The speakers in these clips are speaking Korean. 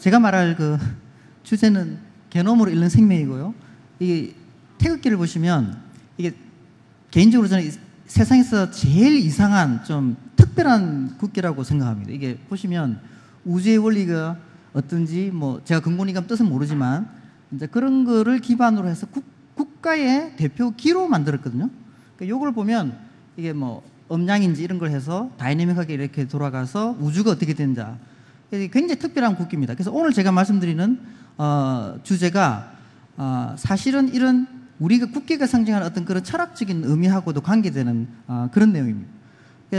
제가 말할 그 주제는 개놈으로 읽는 생명이고요. 이 태극기를 보시면 이게 개인적으로 저는 세상에서 제일 이상한 좀 특별한 국기라고 생각합니다. 이게 보시면 우주의 원리가 어떤지 뭐 제가 근본이감 뜻은 모르지만 이제 그런 거를 기반으로 해서 국, 국가의 대표 기로 만들었거든요. 그러니까 요걸 보면 이게 뭐 음량인지 이런 걸 해서 다이내믹하게 이렇게 돌아가서 우주가 어떻게 되는지 굉장히 특별한 국기입니다. 그래서 오늘 제가 말씀드리는 어, 주제가 어, 사실은 이런 우리가 국기가 상징하는 어떤 그런 철학적인 의미하고도 관계되는 어, 그런 내용입니다.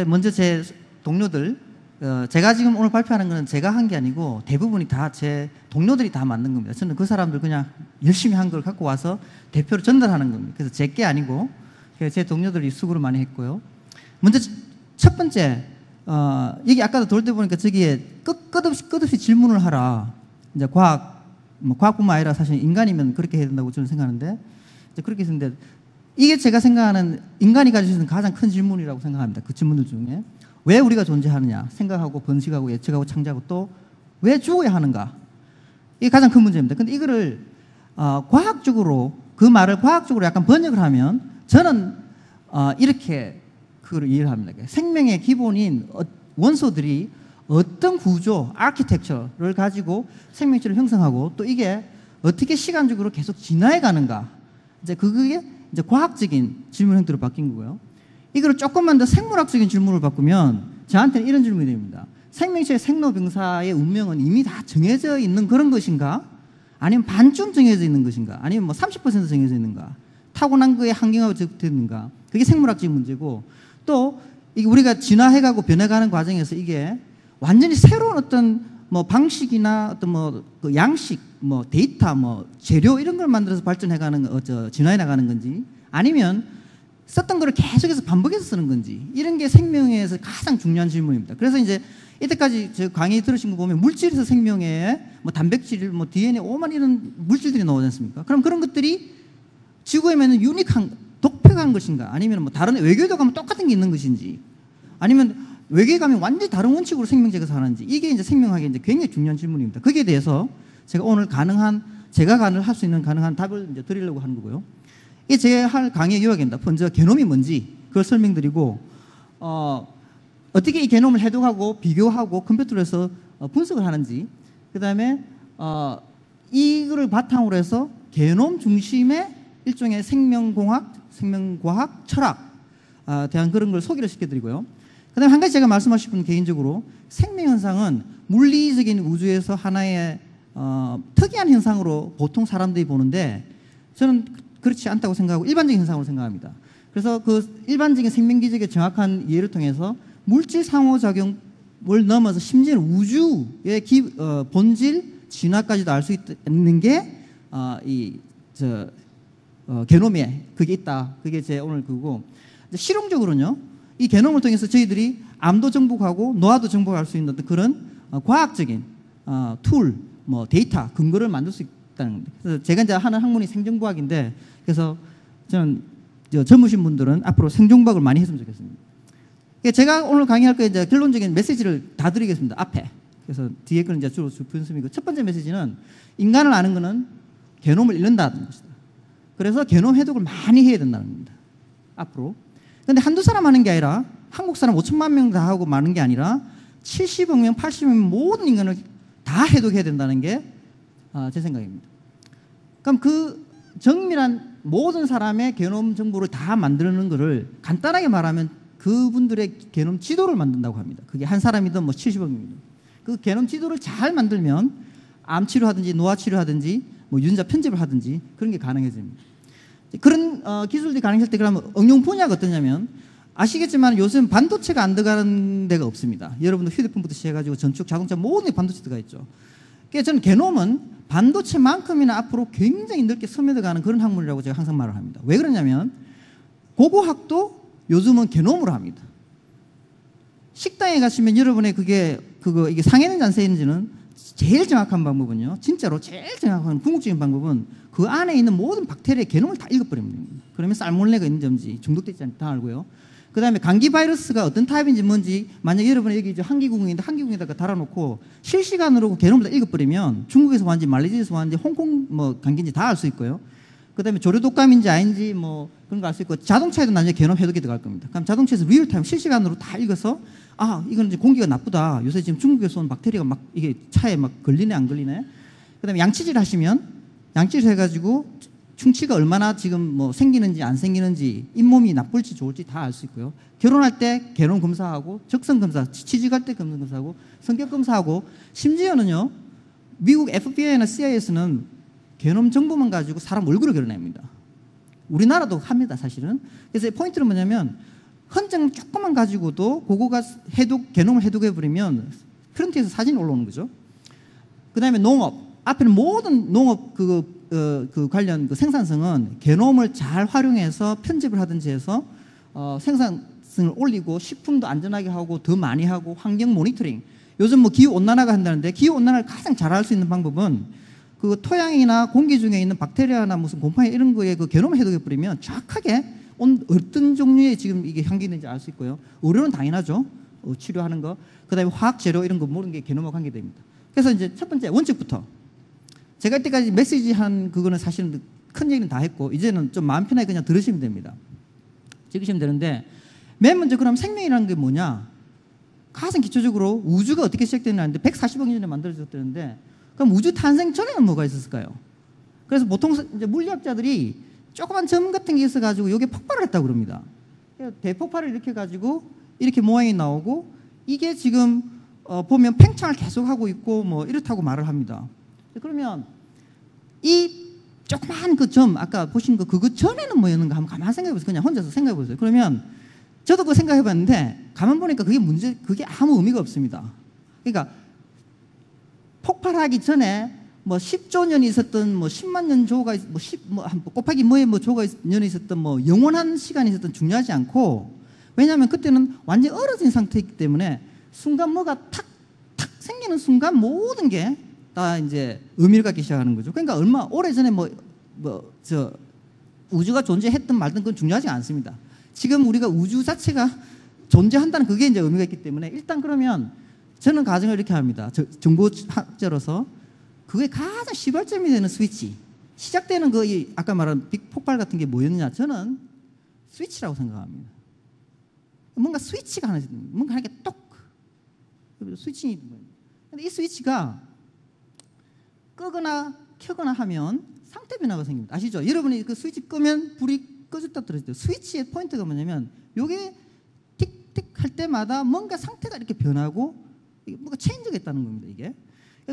먼저 제 동료들 어, 제가 지금 오늘 발표하는 것은 제가 한 게 아니고 대부분이 다 제 동료들이 다 만든 겁니다. 저는 그 사람들 그냥 열심히 한 걸 갖고 와서 대표로 전달하는 겁니다. 그래서 제 게 아니고 제 동료들이 수고를 많이 했고요. 먼저 첫 번째 어, 여기 아까도 돌 때 보니까 저기에 끝, 끝없이 끝없이 질문을 하라. 이제 과학 뭐 과학뿐만 아니라 사실 인간이면 그렇게 해야 된다고 저는 생각하는데 이제 그렇게 했는데 이게 제가 생각하는 인간이 수 있는 가장 큰 질문이라고 생각합니다. 그 질문들 중에 왜 우리가 존재하느냐 생각하고 번식하고 예측하고 창조하고 또 왜 죽어야 하는가 이게 가장 큰 문제입니다. 근데 이거를 어, 과학적으로 그 말을 과학적으로 약간 번역을 하면 저는 어, 이렇게 그걸 이해를 합니다. 생명의 기본인 어, 원소들이 어떤 구조, 아키텍처를 가지고 생명체를 형성하고 또 이게 어떻게 시간적으로 계속 진화해 가는가. 이제 그게 이제 과학적인 질문 형태로 바뀐 거고요. 이걸 조금만 더 생물학적인 질문을 바꾸면 저한테는 이런 질문이 됩니다. 생명체의 생로병사의 운명은 이미 다 정해져 있는 그런 것인가? 아니면 반쯤 정해져 있는 것인가? 아니면 뭐 30% 정해져 있는가? 타고난 거에 한경화가 되는가? 그게 생물학적인 문제고 또 우리가 진화해가고 변해가는 과정에서 이게 완전히 새로운 어떤 뭐 방식이나 어떤 뭐 그 양식, 뭐 데이터, 뭐 재료 이런 걸 만들어서 발전해가는 어, 저 진화해 나가는 건지 아니면 썼던 거를 계속해서 반복해서 쓰는 건지 이런 게 생명에서 가장 중요한 질문입니다. 그래서 이제 이때까지 저 강의 들으신 거 보면 물질에서 생명에 뭐 단백질, 뭐 DNA, 오만 이런 물질들이 나오지 않습니까? 그럼 그런 것들이 지구에는 유니크한 독특한 것인가? 아니면 뭐 다른 외교도 가면 똑같은 게 있는 것인지 아니면 외계에 가면 완전히 다른 원칙으로 생명체가 사는지 이게 이제 생명학의 이제 굉장히 중요한 질문입니다. 거기에 대해서 제가 오늘 가능한 제가 가능 할수 있는 가능한 답을 이제 드리려고 하는 거고요. 이게 제가 할 강의 요약입니다. 먼저 개놈이 뭔지 그걸 설명드리고 어, 어떻게 이 개놈을 해독하고 비교하고 컴퓨터로 해서 어, 분석을 하는지 그 다음에 어, 이거를 바탕으로 해서 개놈 중심의 일종의 생명공학, 생명과학, 철학 아, 대한 그런 걸 소개를 시켜드리고요. 그 다음에 한 가지 제가 말씀하고 싶은 개인적으로 생명 현상은 물리적인 우주에서 하나의 어, 특이한 현상으로 보통 사람들이 보는데 저는 그렇지 않다고 생각하고 일반적인 현상으로 생각합니다. 그래서 그 일반적인 생명 기적의 정확한 이해를 통해서 물질 상호작용을 넘어서 심지어 우주의 기, 어, 본질 진화까지도 알 수 있는 게 어, 이 저 어, 게놈에 그게 있다. 그게 제 오늘 그거 실용적으로는요. 이 개념을 통해서 저희들이 암도 정복하고 노화도 정복할 수 있는 그런 어, 과학적인 어, 툴, 뭐 데이터 근거를 만들 수 있다는 겁니다. 그래서 제가 이제 하는 학문이 생존과학인데 그래서 저는 젊으신 분들은 앞으로 생존과학을 많이 했으면 좋겠습니다. 제가 오늘 강의할 거 이제 결론적인 메시지를 다 드리겠습니다. 앞에. 그래서 뒤에 거는 이제 주로 분석이고 첫 번째 메시지는 인간을 아는 것은 개놈을 잃는다는 것이다. 그래서 개놈 해독을 많이 해야 된다는 겁니다. 앞으로. 근데 한두 사람 하는 게 아니라 한국 사람 5천만 명 다 하고 많은 게 아니라 70억 명, 80억 명 모든 인간을 다 해독해야 된다는 게제 아, 생각입니다. 그럼 그 정밀한 모든 사람의 개놈 정보를 다 만드는 것을 간단하게 말하면 그분들의 개놈 지도를 만든다고 합니다. 그게 한 사람이든 뭐 70억 명이든. 그 개놈 지도를 잘 만들면 암 치료하든지 노화 치료하든지 뭐 유전자 편집을 하든지 그런 게 가능해집니다. 그런 어, 기술들이 가능할 때 그러면 응용 분야가 어떠냐면 아시겠지만 요즘 반도체가 안 들어가는 데가 없습니다. 여러분들 휴대폰부터 시작해가지고 전축 자동차 모든 반도체 들어가 있죠. 그래서 저는 게놈은 반도체만큼이나 앞으로 굉장히 넓게 스며들어가는 그런 학문이라고 제가 항상 말을 합니다. 왜 그러냐면 고고학도 요즘은 게놈으로 합니다. 식당에 가시면 여러분의 그게 그거 이게 상해는 지 안 상해는지는 제일 정확한 방법은요. 진짜로 제일 정확한 궁극적인 방법은 그 안에 있는 모든 박테리아 개놈을 다 읽어버립니다. 그러면 살모넬라가 있는지 중독되는지 다 알고요. 그 다음에 감기 바이러스가 어떤 타입인지 뭔지 만약 여러분이 여기 이제 환기구인데 환기구에다가 달아놓고 실시간으로 게놈을 다 읽어버리면 중국에서 왔는지 말레이시아에서 왔는지 홍콩 뭐 감기인지 다 알 수 있고요. 그 다음에 조류 독감인지 아닌지 뭐 그런 거 알 수 있고 자동차에도 나중에 게놈 해독이 들어갈 겁니다. 그럼 자동차에서 real-time 실시간으로 다 읽어서 아 이거는 이제 공기가 나쁘다. 요새 지금 중국에서 온 박테리아가 막 이게 차에 막 걸리네 안 걸리네. 그 다음에 양치질 하시면 양치질 해가지고 충치가 얼마나 지금 뭐 생기는지 안 생기는지 잇몸이 나쁠지 좋을지 다 알 수 있고요. 결혼할 때 결혼 검사하고 적성 검사, 취직할 때 검사 검사하고 성격 검사하고 심지어는요. 미국 FBI나 CIA에서는 게놈 정보만 가지고 사람 얼굴을 결혼합니다. 우리나라도 합니다, 사실은. 그래서 포인트는 뭐냐면 헌정 조금만 가지고도 그거가 해독 게놈을 해독해 버리면 프런트에서 사진 올라오는 거죠. 그 다음에 농업 앞에는 모든 농업 그 어, 그 관련 그 생산성은 게놈을 잘 활용해서 편집을 하든지 해서 어, 생산성을 올리고 식품도 안전하게 하고 더 많이 하고 환경 모니터링. 요즘 뭐 기후 온난화가 한다는데 기후 온난화를 가장 잘할 수 있는 방법은 그 토양이나 공기 중에 있는 박테리아나 무슨 곰팡이 이런 거에 그 게놈 해독해 버리면 정확하게 온 어떤 종류의 지금 이게 향기 있는지 알 수 있고요. 의료는 당연하죠. 어, 치료하는 거. 그 다음에 화학 재료 이런 거 모든 게 게놈하고 관계됩니다. 그래서 이제 첫 번째 원칙부터 제가 이때까지 메시지 한 그거는 사실은 큰 얘기는 다 했고 이제는 좀 마음 편하게 그냥 들으시면 됩니다. 찍으시면 되는데 맨 먼저 그럼 생명이라는 게 뭐냐? 가장 기초적으로 우주가 어떻게 시작됐냐는데 140억 년 전에 만들어졌다는데 그럼 우주 탄생 전에는 뭐가 있었을까요? 그래서 보통 이제 물리학자들이 조그만 점 같은 게 있어가지고 이게 폭발을 했다고 그럽니다. 대폭발을 일으켜 가지고 이렇게 모양이 나오고 이게 지금 어 보면 팽창을 계속하고 있고 뭐 이렇다고 말을 합니다. 그러면 이 조그만 그 점 아까 보신 거 그거 전에는 뭐였는가 한번 가만 생각해 보세요. 그냥 혼자서 생각해 보세요. 그러면 저도 그 생각해 봤는데 가만 보니까 그게 문제 그게 아무 의미가 없습니다. 그러니까 폭발하기 전에 뭐 10조 년이 있었던 뭐 10만 년 조가 뭐 10, 뭐 곱하기 뭐에 뭐 조가 년이 있었던 뭐 영원한 시간이 있었던 중요하지 않고 왜냐하면 그때는 완전히 얼어진 상태이기 때문에 순간 뭐가 탁 탁 생기는 순간 모든 게 다 이제 의미를 갖기 시작하는 거죠. 그러니까 얼마 오래 전에 뭐 뭐 저 우주가 존재했든 말든 그건 중요하지 않습니다. 지금 우리가 우주 자체가 존재한다는 그게 이제 의미가 있기 때문에 일단 그러면 저는 가정을 이렇게 합니다. 정보학자로서 그게 가장 시발점이 되는 스위치 시작되는 그 아까 말한 빅 폭발 같은 게 뭐였느냐 저는 스위치라고 생각합니다. 뭔가 스위치가 하나 뭔가 하나 똑 스위치 근데 이 스위치가 끄거나 켜거나 하면 상태 변화가 생깁니다. 아시죠? 여러분이 그 스위치 끄면 불이 꺼졌다 때 스위치의 포인트가 뭐냐면 요게 틱틱 할 때마다 뭔가 상태가 이렇게 변하고 뭔가 체인지가 있다는 겁니다. 이게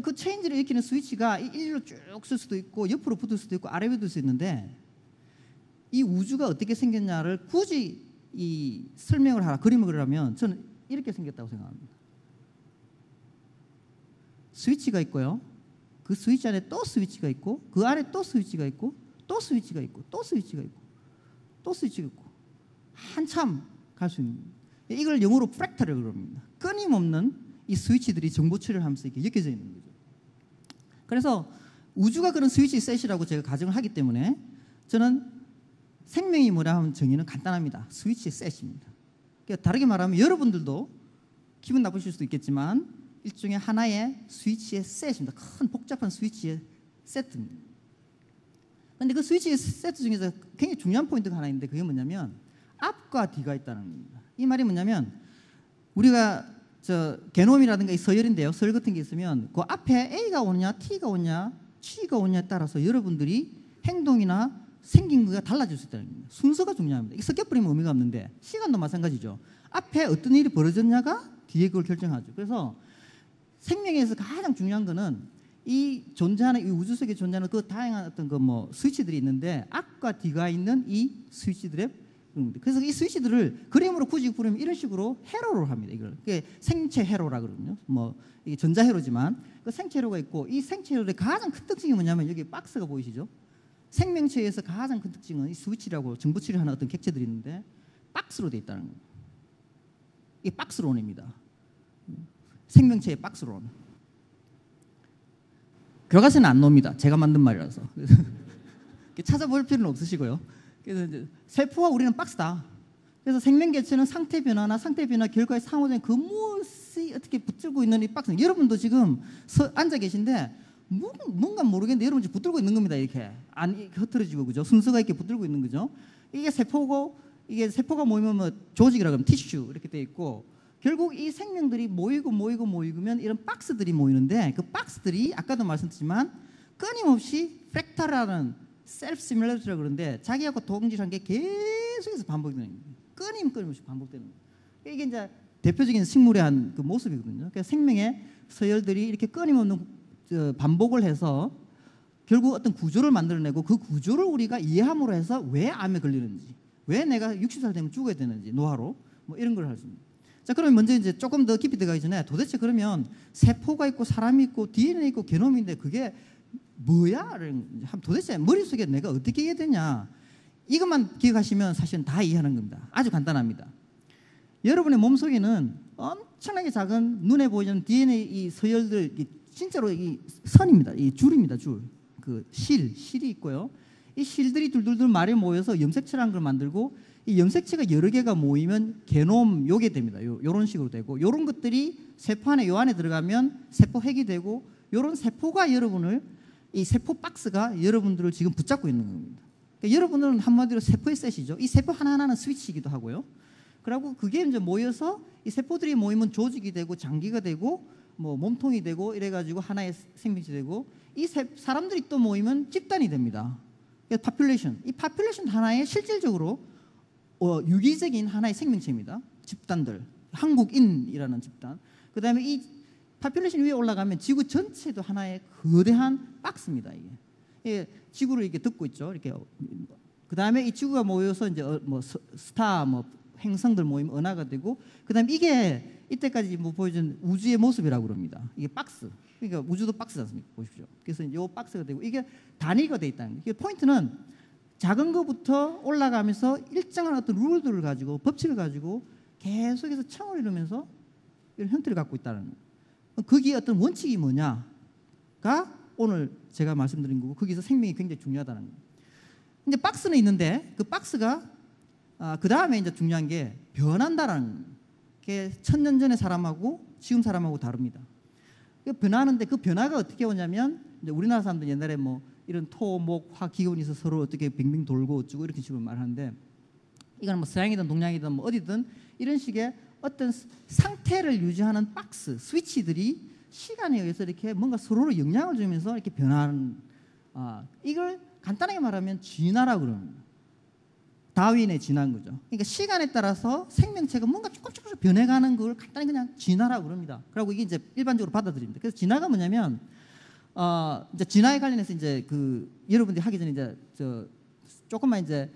그 체인지를 일으키는 스위치가 일로 쭉 쓸 수도 있고 옆으로 붙을 수도 있고 아래로 붙을 수 있는데 이 우주가 어떻게 생겼냐를 굳이 이 설명을 하라 그림을 그리라면 저는 이렇게 생겼다고 생각합니다. 스위치가 있고요. 그 스위치 안에 또 스위치가 있고 그 안에 또 스위치가 있고 또 스위치가 있고 또 스위치가 있고 또 스위치가 있고 한참 갈 수 있는 이걸 영어로 프랙터를 그럽니다. 끊임없는 이 스위치들이 정보 처리를 하면서 이렇게 엮여져 있는 거죠. 그래서 우주가 그런 스위치 셋이라고 제가 가정을 하기 때문에 저는 생명이 뭐라 하면 정의는 간단합니다. 스위치 셋입니다. 그러니까 다르게 말하면 여러분들도 기분 나쁘실 수도 있겠지만 일종의 하나의 스위치의 셋입니다. 큰 복잡한 스위치의 세트입니다. 근데 그 스위치 세트 중에서 굉장히 중요한 포인트가 하나 있는데 그게 뭐냐면 앞과 뒤가 있다는 겁니다. 이 말이 뭐냐면 우리가 저 게놈이라든가 서열인데요. 서열 같은 게 있으면 그 앞에 A가 오냐, T가 오냐, G가 오냐에 따라서 여러분들이 행동이나 생긴 거가 달라질 수 있다는 겁니다. 순서가 중요합니다. 이 섞여버리면 의미가 없는데 시간도 마찬가지죠. 앞에 어떤 일이 벌어졌냐가 뒤에 그걸 결정하죠. 그래서 생명에서 가장 중요한 거는 이 존재하는 이 우주 속에 존재하는 그 다양한 어떤 그 뭐 스위치들이 있는데 앞과 뒤가 있는 이 스위치들의 그래서 이 스위치들을 그림으로 굳이 부르면 이런 식으로 회로를 합니다. 이걸 그게 생체 회로라 그러거든요. 뭐 이게 전자 회로지만 그 생체 회로가 있고 이 생체 회로의 가장 큰 특징이 뭐냐면 여기 박스가 보이시죠? 생명체에서 가장 큰 특징은 이 스위치라고 정보 처리하는 어떤 객체들이 있는데 박스로 돼 있다는 거예요. 이게 박스론입니다. 생명체의 박스론. 교과서는 안 놉니다. 제가 만든 말이라서. 찾아볼 필요는 없으시고요. 그래서 이제 세포와 우리는 박스다. 그래서 생명 개체는 상태 변화나 상태 변화 결과의 상호적인 그 무엇이 어떻게 붙들고 있는 이 박스. 여러분도 지금 서, 앉아 계신데 뭔가 모르겠는데 여러분 지금 붙들고 있는 겁니다. 이렇게 안 흐트러지고 그죠? 순서가 있게 붙들고 있는 거죠. 이게 세포고 이게 세포가 모이면 뭐 조직이라고 하면 티슈 이렇게 돼 있고 결국 이 생명들이 모이고 모이고 모이면 이런 박스들이 모이는데 그 박스들이 아까도 말씀드렸지만 끊임없이 프랙탈이라는 self-similarity라고 그러는데 자기하고 동질한 게 계속해서 반복되는 거예요. 끊임 끊임없이 반복되는 거예요. 이게 이제 대표적인 식물의 한 그 모습이거든요. 그러니까 생명의 서열들이 이렇게 끊임없는 반복을 해서 결국 어떤 구조를 만들어내고 그 구조를 우리가 이해함으로 해서 왜 암에 걸리는지, 왜 내가 60살 되면 죽어야 되는지 노화로 뭐 이런 걸 할 수 있습니다. 자, 그러면 먼저 이제 조금 더 깊이 들어가기 전에 도대체 그러면 세포가 있고 사람이 있고 DNA 있고 게놈인데 그게 뭐야? 도대체 머릿속에 내가 어떻게 이해야 되냐? 이것만 기억하시면 사실은 다 이해하는 겁니다. 아주 간단합니다. 여러분의 몸속에는 엄청나게 작은 눈에 보이는 DNA 이 서열들 진짜로 이 선입니다. 이 줄입니다. 줄. 그 실, 실이 있고요. 이 실들이 둘둘둘 말에 모여서 염색체라는 걸 만들고 이 염색체가 여러 개가 모이면 게놈 요게 됩니다. 요, 요런 식으로 되고 요런 것들이 세포 안에 요 안에 들어가면 세포 핵이 되고 요런 세포가 여러분을 이 세포 박스가 여러분들을 지금 붙잡고 있는 겁니다. 그러니까 여러분들은 한마디로 세포의 셋이죠. 이 세포 하나하나는 스위치이기도 하고요. 그리고 그게 이제 모여서 이 세포들이 모이면 조직이 되고 장기가 되고 뭐 몸통이 되고 이래가지고 하나의 생명체 되고 이 세, 사람들이 또 모이면 집단이 됩니다. population. 이 population 하나의 실질적으로 어, 유기적인 하나의 생명체입니다. 집단들. 한국인이라는 집단. 그 다음에 이 population 위에 올라가면 지구 전체도 하나의 거대한 박스입니다. 이게. 예, 지구를 이렇게 듣고 있죠. 이렇게 그 다음에 이 지구가 모여서 이제 어, 뭐 스타, 뭐 행성들 모이면 은하가 되고 그 다음에 이게 이때까지 뭐 보여준 우주의 모습이라고 그럽니다. 이게 박스. 그러니까 우주도 박스지 않습니까? 보십시오. 그래서 요 박스가 되고 이게 단위가 돼 있다는 거예요. 포인트는 작은 것부터 올라가면서 일정한 어떤 룰들을 가지고 법칙을 가지고 계속해서 청을 이루면서 이런 형태를 갖고 있다는 거예요. 거기에 어떤 원칙이 뭐냐가 오늘 제가 말씀드린 거고 거기서 생명이 굉장히 중요하다는 거예요. 이제 박스는 있는데 그 박스가 아, 그 다음에 이제 중요한 게 변한다라는 게 천년 전의 사람하고 지금 사람하고 다릅니다. 그 변하는데 그 변화가 어떻게 오냐면 우리나라 사람들 옛날에 뭐 이런 토, 목, 화 기운이 있어 서로 어떻게 빙빙 돌고 어쩌고 이렇게 식으로 말하는데 이건 뭐 서양이든 동양이든 뭐 어디든 이런 식의 어떤 상태를 유지하는 박스, 스위치들이 시간에 의해서 이렇게 뭔가 서로를 영향을 주면서 이렇게 변하는 아, 이걸 간단하게 말하면 진화라고 그럽니다. 다윈의 진화인 거죠. 그러니까 시간에 따라서 생명체가 뭔가 조금 조금씩 변해가는 걸 간단히 그냥 진화라고 그럽니다. 그리고 이게 이제 일반적으로 받아들입니다. 그래서 진화가 뭐냐면 어, 이제 진화에 관련해서 이제 그 여러분들이 하기 전에 이제 저 조금만 이제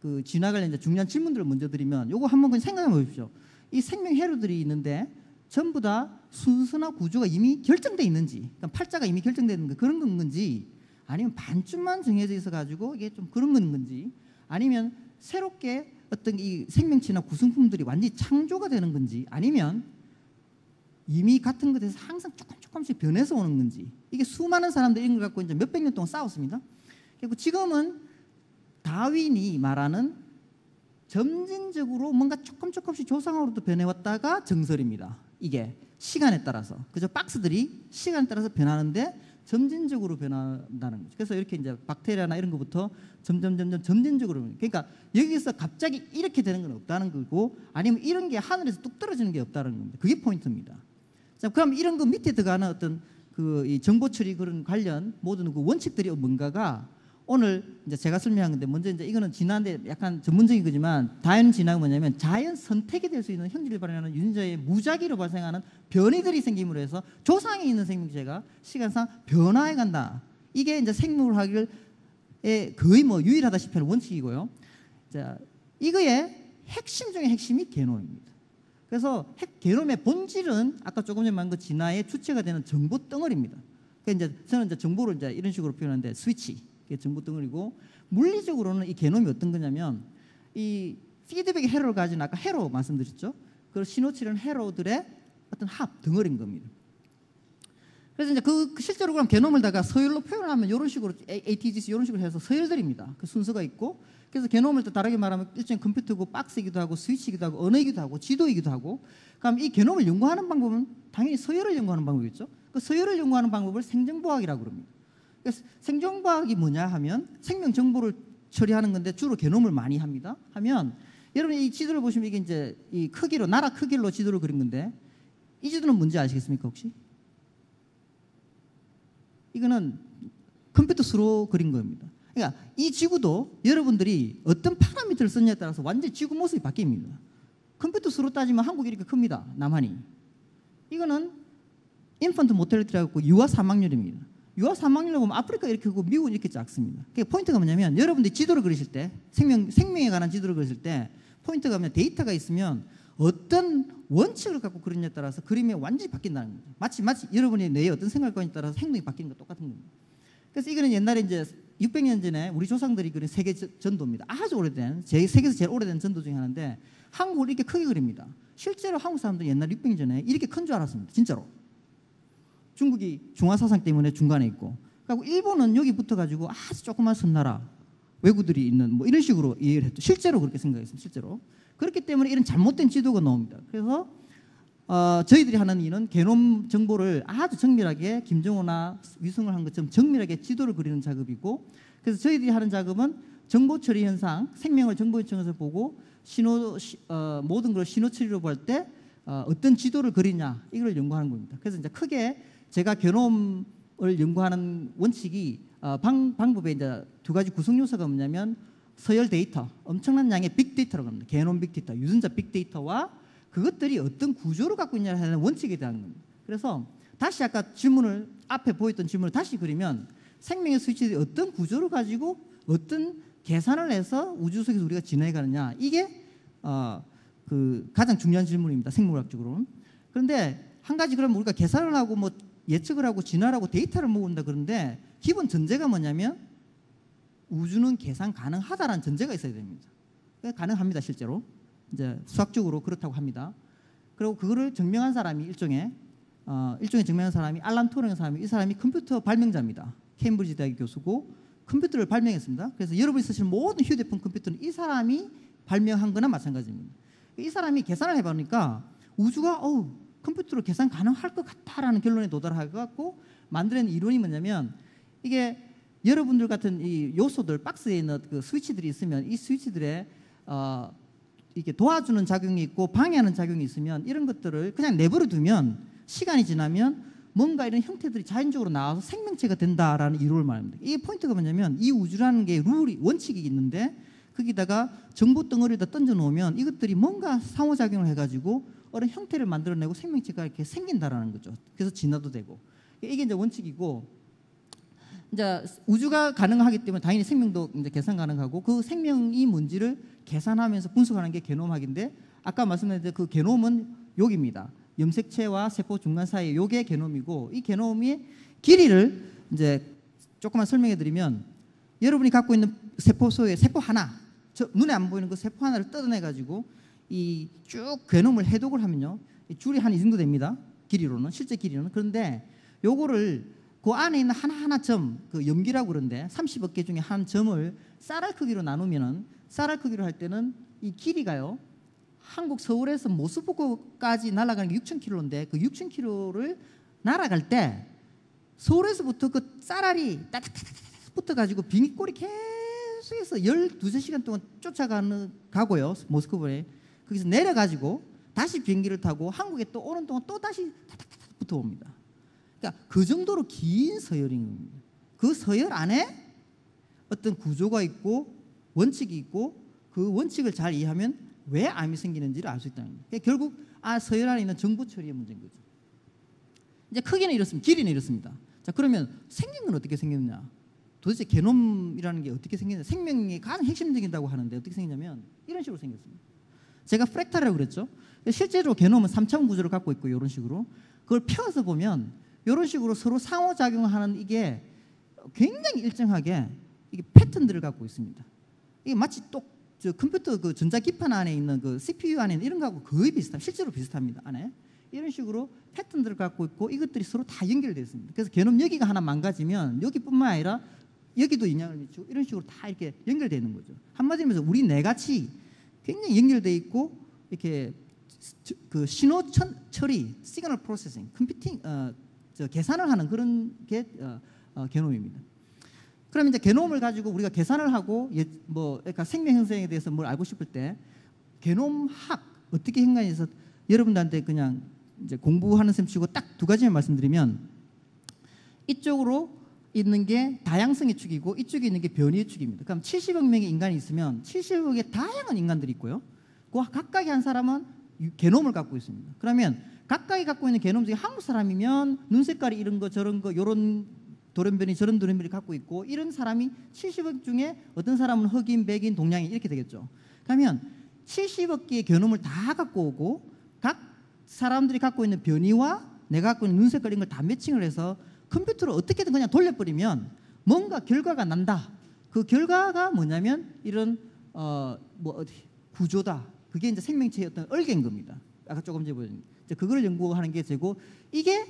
그 진화 관련 이제 중요한 질문들을 먼저 드리면 요거 한번 그냥 생각해 보십시오. 이 생명 회로들이 있는데 전부 다 순서나 구조가 이미 결정돼 있는지, 그러니까 팔자가 이미 거 그런 건 건지, 아니면 반쯤만 정해져 있어 가지고 이게 좀 그런 건 건지, 아니면 새롭게 어떤 이 생명체나 구성품들이 완전히 창조가 되는 건지, 아니면 이미 같은 것에서 항상 조금 조금씩 변해서 오는 건지, 이게 수많은 사람들이 이걸 갖고 이제 몇백 년 동안 싸웠습니다. 그리고 지금은 다윈이 말하는 점진적으로 뭔가 조금 조금씩 조상으로도 변해왔다가 정설입니다. 이게 시간에 따라서 그죠? 박스들이 시간에 따라서 변하는데 점진적으로 변한다는 거죠. 그래서 이렇게 이제 박테리아나 이런 것부터 점점 점점 점진적으로 그러니까 여기서 갑자기 이렇게 되는 건 없다는 거고 아니면 이런 게 하늘에서 뚝 떨어지는 게 없다는 겁니다. 그게 포인트입니다. 자, 그럼 이런 거 밑에 들어가는 어떤 그 정보 처리 그런 관련 모든 그 원칙들이 뭔가가 오늘 이제 제가 설명한 건데 먼저 이제 이거는 지난데 약간 전문적인 거지만 다연 진화가 뭐냐면 자연 선택이 될 수 있는 현질을 발현하는 유전자의 무작위로 발생하는 변이들이 생김으로 해서 조상에 있는 생명체가 시간상 변화해 간다. 이게 이제 생물학의 거의 뭐 유일하다시피 하는 원칙이고요. 자, 이거의 핵심 중의 핵심이 게놈입니다. 그래서 핵 게놈의 본질은 아까 조금 전에 말한 그 진화의 주체가 되는 정보 덩어리입니다. 그러니까 이제 저는 이제 정보를 이제 이런 식으로 표현하는데 스위치 정보 덩어리고 물리적으로는 이 개놈이 어떤 거냐면 이 피드백의 회로를 가진 아까 회로 말씀드렸죠. 그 신호치는 회로들의 어떤 합 덩어리인 겁니다. 그래서 이제 그 실제로 그럼 게놈을 다가 서열로 표현하면 이런 식으로 ATGC 이런 식으로 해서 서열들입니다. 그 순서가 있고 그래서 게놈을 또 다르게 말하면 일종의 컴퓨터고 박스이기도 하고 스위치이기도 하고 언어이기도 하고 지도이기도 하고 그럼 이 게놈을 연구하는 방법은 당연히 서열을 연구하는 방법이겠죠. 그 서열을 연구하는 방법을 생정보학이라고 그럽니다. 생정보학이 뭐냐 하면 생명 정보를 처리하는 건데 주로 게놈을 많이 합니다. 하면 여러분 이 지도를 보시면 이게 이제 이 크기로 나라 크기로 지도를 그린 건데 이 지도는 뭔지 아시겠습니까 혹시? 이거는 컴퓨터 수로 그린 겁니다. 그러니까 이 지구도 여러분들이 어떤 파라미터를 썼냐에 따라서 완전 지구 모습이 바뀝니다. 컴퓨터 수로 따지면 한국이 이렇게 큽니다. 남한이. 이거는 infant mortality라고 유아 사망률입니다. 유아 사망률을 보면 아프리카 이렇게 크고 미국은 이렇게 작습니다. 그 포인트가 뭐냐면 여러분들이 지도를 그리실 때 생명 생명에 관한 지도를 그리실 때 포인트가 뭐냐 데이터가 있으면 어떤 원칙을 갖고 그리냐에 따라서 그림이 완전히 바뀐다는 거죠. 마치 마치 여러분이 내 어떤 생활관에 따라서 행동이 바뀌는 것 똑같은 겁니다. 그래서 이거는 옛날에 이제 600년 전에 우리 조상들이 그린 세계 전도입니다. 아주 오래된 제 세계에서 제일 오래된 전도 중에 하나인데 한국을 이렇게 크게 그립니다. 실제로 한국 사람들은 옛날 600년 전에 이렇게 큰 줄 알았습니다. 진짜로. 중국이 중화 사상 때문에 중간에 있고, 그리고 일본은 여기 붙어가지고 아주 조그만 섬나라 외구들이 있는 뭐 이런 식으로 이해를 했죠. 실제로 그렇게 생각했습니다. 실제로. 그렇기 때문에 이런 잘못된 지도가 나옵니다. 그래서 어, 저희들이 하는 일은 개놈 정보를 아주 정밀하게 김정호나 위성을 한 것처럼 정밀하게 지도를 그리는 작업이고 그래서 저희들이 하는 작업은 정보 처리 현상, 생명을 정보 요청에서 보고 신호 시, 어, 모든 걸 신호 처리로 볼때 어, 떤 지도를 그리냐 이걸 연구하는 겁니다. 그래서 이제 크게 제가 게놈을 연구하는 원칙이 어, 방, 방법에 이제 두 가지 구성 요소가 뭐냐면 서열 데이터, 엄청난 양의 빅데이터라고 합니다. 게놈 빅데이터, 유전자 빅데이터와 그것들이 어떤 구조를 갖고 있냐는 원칙에 대한 겁니다. 그래서 다시 아까 질문을 앞에 보였던 질문을 다시 그리면 생명의 스위치들이 어떤 구조를 가지고 어떤 계산을 해서 우주 속에서 우리가 지내가느냐 이게 어, 그 가장 중요한 질문입니다. 생물학적으로는. 그런데 한 가지 그럼 우리가 계산을 하고 뭐 예측을 하고 진화하고 데이터를 모은다 그런데 기본 전제가 뭐냐면 우주는 계산 가능하다라는 전제가 있어야 됩니다. 가능합니다, 실제로. 이제 수학적으로 그렇다고 합니다. 그리고 그거를 증명한 사람이 일종의 어, 일종의 증명한 사람이 알란 튜링 사람이 이 사람이 컴퓨터 발명자입니다. 케임브리지 대학 교수고 컴퓨터를 발명했습니다. 그래서 여러분이 쓰시는 모든 휴대폰 컴퓨터는 이 사람이 발명한 거나 마찬가지입니다. 이 사람이 계산을 해보니까 우주가 어우 컴퓨터로 계산 가능할 것 같다라는 결론에 도달하고 만들어낸 이론이 뭐냐면 이게 여러분들 같은 이 요소들 박스에 있는 그 스위치들이 있으면 이 스위치들에 어, 이렇게 도와주는 작용이 있고 방해하는 작용이 있으면 이런 것들을 그냥 내버려 두면 시간이 지나면 뭔가 이런 형태들이 자연적으로 나와서 생명체가 된다라는 이론을 말합니다. 이 포인트가 뭐냐면 이 우주라는 게 룰이 원칙이 있는데 거기다가 정보 덩어리에다 던져 놓으면 이것들이 뭔가 상호작용을 해가지고 어떤 형태를 만들어내고 생명체가 이렇게 생긴다라는 거죠. 그래서 진화도 되고 이게 이제 원칙이고 이제 우주가 가능하기 때문에 당연히 생명도 이제 계산 가능하고 그 생명이 뭔지를 계산하면서 분석하는 게 게놈학인데 아까 말씀드린 그 게놈은 여기입니다. 염색체와 세포 중간 사이 요게 게놈이고 이 게놈이 길이를 이제 조금만 설명해 드리면 여러분이 갖고 있는 세포 속에 세포 하나 저 눈에 안 보이는 그 세포 하나를 뜯어내 가지고 이쭉 게놈을 해독을 하면요 줄이 한 이 정도 됩니다 길이로는 실제 길이는 그런데 요거를 그 안에 있는 하나하나 점, 그 염기라고 그러는데 30억 개 중에 한 점을 쌀알 크기로 나누면은 쌀알 크기로 할 때는 이 길이가요. 한국 서울에서 모스크바까지 날아가는 게 6,000km인데 그 6,000km를 날아갈 때 서울에서부터 그 쌀알이 따닥따닥 붙어가지고 비행기꼴이 계속해서 12시간 동안 쫓아가는 가고요. 모스크바에. 거기서 내려가지고 다시 비행기를 타고 한국에 또 오는 동안 또 다시 붙어옵니다. 그러니까 그 정도로 긴 서열인 겁니다. 그 서열 안에 어떤 구조가 있고 원칙이 있고 그 원칙을 잘 이해하면 왜 암이 생기는지를 알 수 있다는 거예요. 그러니까 결국 아 서열 안에 있는 정보 처리의 문제인 거죠. 이제 크기는 이렇습니다. 길이는 이렇습니다. 자 그러면 생긴 건 어떻게 생겼냐? 도대체 게놈이라는 게 어떻게 생겼냐? 생명이 가장 핵심적이다고 하는데 어떻게 생겼냐면 이런 식으로 생겼습니다. 제가 프랙탈이라고 그랬죠. 실제로 게놈은 3차원 구조를 갖고 있고 이런 식으로 그걸 펴서 보면 이런 식으로 서로 상호작용하는 이게 굉장히 일정하게 이게 패턴들을 갖고 있습니다. 이게 마치 똑저 컴퓨터 그 전자 기판 안에 있는 그 CPU 안에 있는 이런 거하고 거의 비슷합니다. 실제로 비슷합니다. 안에 이런 식으로 패턴들을 갖고 있고 이것들이 서로 다 연결되어 있습니다. 그래서 게놈 여기가 하나 망가지면 여기뿐만 아니라 여기도 영향을 미치고 이런 식으로 다 이렇게 연결되는 거죠. 한마디로 말해서 우리 뇌같이 굉장히 연결돼 있고 이렇게 그 신호 천, 처리, signal processing, computing, 어, 저 계산을 하는 그런 게 어, 어, 게놈입니다. 그럼 이제 게놈을 가지고 우리가 계산을 하고 예, 뭐 그러니까 생명 형성에 대해서 뭘 알고 싶을 때 게놈학 어떻게 행간해서 여러분들한테 그냥 이제 공부하는 셈 치고 딱 두 가지만 말씀드리면 이쪽으로 있는 게 다양성의 축이고 이쪽에 있는 게 변이의 축입니다. 그럼 70억 명의 인간이 있으면 70억의 다양한 인간들이 있고요. 그 각각의 한 사람은 게놈을 갖고 있습니다. 그러면 각각이 갖고 있는 게놈 중에 한국 사람이면 눈 색깔이 이런 거 저런 거 요런 돌연변이 저런 돌연변이 갖고 있고 이런 사람이 70억 중에 어떤 사람은 흑인, 백인, 동양인 이렇게 되겠죠. 그러면 70억 개의 게놈을 다 갖고 오고 각 사람들이 갖고 있는 변이와 내가 갖고 있는 눈 색깔 이런 걸 다 매칭을 해서 컴퓨터를 어떻게든 그냥 돌려버리면 뭔가 결과가 난다. 그 결과가 뭐냐면 이런 어뭐 어디 구조다. 그게 이제 생명체의 어떤 얼개인 겁니다. 아까 조금 전에 보여준 이제 그거를 연구하는 게 되고 이게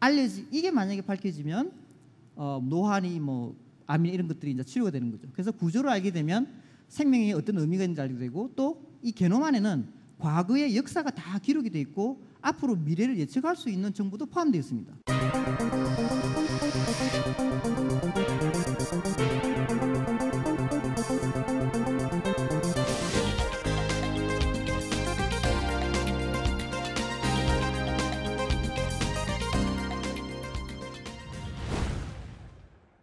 알려지 이게 만약에 밝혀지면 어 노화니 뭐 암이 이런 것들이 이제 치료가 되는 거죠. 그래서 구조를 알게 되면 생명에 어떤 의미가 있는지 알게 되고 또 이 게놈 안에는 과거의 역사가 다 기록이 돼 있고 앞으로 미래를 예측할 수 있는 정보도 포함되어 있습니다. Thank you.